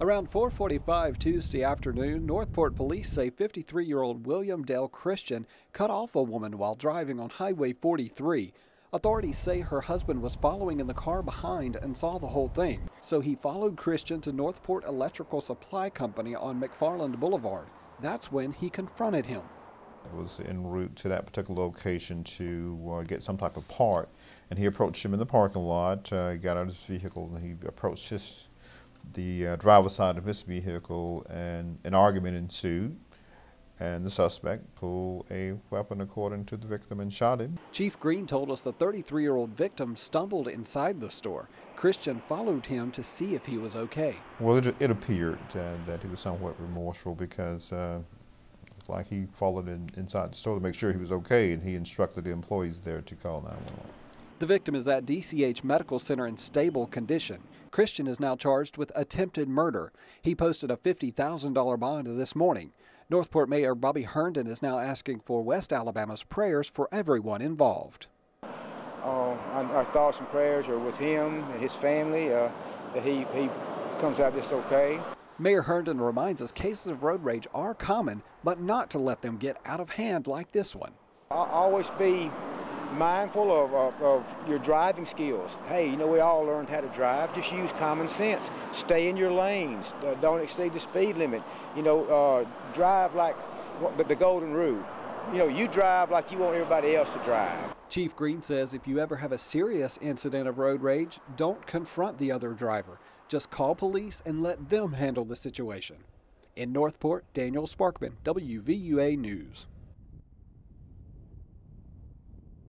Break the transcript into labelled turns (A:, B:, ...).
A: Around 4:45 Tuesday afternoon, Northport police say 53-year-old William Dale Christian cut off a woman while driving on Highway 43. Authorities say her husband was following in the car behind and saw the whole thing, so he followed Christian to Northport Electrical Supply Company on McFarland Boulevard. That's when he confronted him.
B: I was en route to that particular location to uh, get some type of part, and he approached him in the parking lot. Uh, he got out of his vehicle and he approached his the uh, driver's side of his vehicle, and an argument ensued. And the suspect pulled a weapon according to the victim and shot him.
A: Chief Green told us the 33 year old victim stumbled inside the store. Christian followed him to see if he was okay.
B: Well, it, it appeared uh, that he was somewhat remorseful because uh, like he followed in, inside the store to make sure he was okay, and he instructed the employees there to call 911.
A: The victim is at DCH Medical Center in stable condition. Christian is now charged with attempted murder. He posted a $50,000 bond this morning. Northport Mayor Bobby Herndon is now asking for West Alabama's prayers for everyone involved.
C: Uh, our thoughts and prayers are with him and his family, uh, that he, he comes out this okay.
A: Mayor Herndon reminds us cases of road rage are common, but not to let them get out of hand like this one.
C: I'll always be mindful of, of, of, your driving skills. Hey, you know, we all learned how to drive. Just use common sense. Stay in your lanes. Uh, don't exceed the speed limit. You know, uh, drive like the, the golden rule. You know, you drive like you want everybody else to drive.
A: Chief Green says if you ever have a serious incident of road rage, don't confront the other driver. Just call police and let them handle the situation. In Northport, Daniel Sparkman, WVUA News.